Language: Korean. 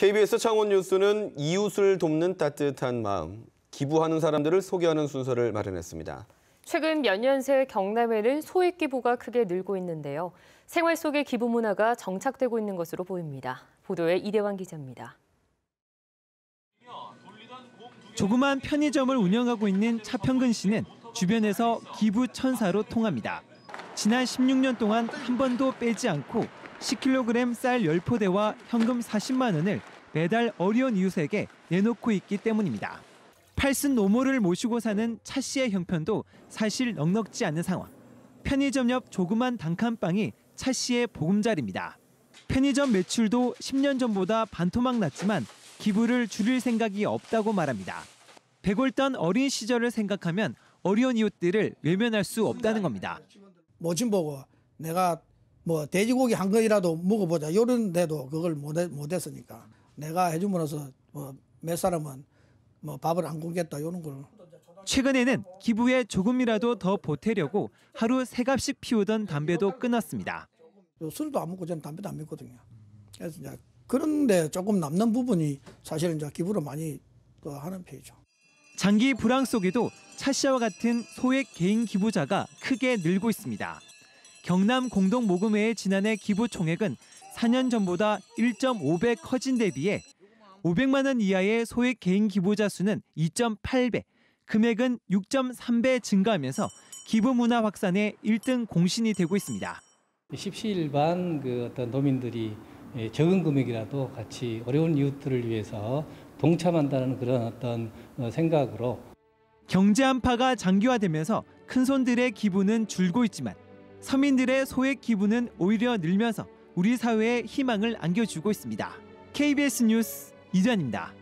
KBS 창원 뉴스는 이웃을 돕는 따뜻한 마음, 기부하는 사람들을 소개하는 순서를 마련했습니다. 최근 몇 년 새 경남에는 소액 기부가 크게 늘고 있는데요. 생활 속의 기부 문화가 정착되고 있는 것으로 보입니다. 보도에 이대환 기자입니다. 조그만 편의점을 운영하고 있는 차평근 씨는 주변에서 기부 천사로 통합니다. 지난 16년 동안 한 번도 빼지 않고 10kg 쌀 10포대와 현금 40만 원을 매달 어려운 이웃에게 내놓고 있기 때문입니다. 팔순 노모를 모시고 사는 차 씨의 형편도 사실 넉넉지 않은 상황. 편의점 옆 조그만 단칸방이 차 씨의 보금자리입니다. 편의점 매출도 10년 전보다 반토막 났지만 기부를 줄일 생각이 없다고 말합니다. 백월던 어린 시절을 생각하면 어려운 이웃들을 외면할 수 없다는 겁니다. 모친 보고 내가 뭐 돼지고기 한 건이라도 먹어보자 이런 데도 그걸 못, 해- 못 했으니까 내가 해줌으로써 뭐 몇 사람은 뭐 밥을 안 굶겠다 이런 걸 최근에는 기부에 조금이라도 더 보태려고 하루 세 갑씩 피우던 담배도 끊었습니다. 술도 안 먹고 저는 담배도 안 먹거든요. 그래서 이제 그런데 조금 남는 부분이 사실은 이제 기부를 많이 또 하는 편이죠. 장기 불황 속에도 차 씨와 같은 소액 개인 기부자가 크게 늘고 있습니다. 경남 공동 모금회의 지난해 기부 총액은 4년 전보다 1.5배 커진 데 비해 500만 원 이하의 소액 개인 기부자 수는 2.8배, 금액은 6.3배 증가하면서 기부 문화 확산의 1등 공신이 되고 있습니다. 십시일반 그 어떤 도민들이 예, 적은 금액이라도 같이 어려운 이웃들을 위해서 동참한다는 그런 어떤 어, 생각으로 경제 한파가 장기화되면서 큰손들의 기부는 줄고 있지만 서민들의 소액 기부는 오히려 늘면서 우리 사회에 희망을 안겨주고 있습니다. KBS 뉴스 이전입니다.